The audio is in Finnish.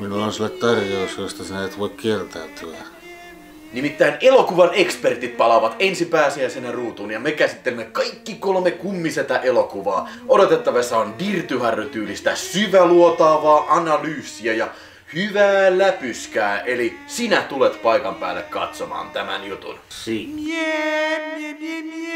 Minulla on sulle tarjous, josta sinä et voi kieltäytyä. Nimittäin elokuvan ekspertit palaavat ensi pääsiäisenä ruutuun ja me käsittelemme kaikki kolme kummisetä elokuvaa. Odotettavissa on dirtyharrytyylistä syväluotaavaa analyysiä ja hyvää läpyskää, eli sinä tulet paikan päälle katsomaan tämän jutun. Si. Mie, mie, mie, mie.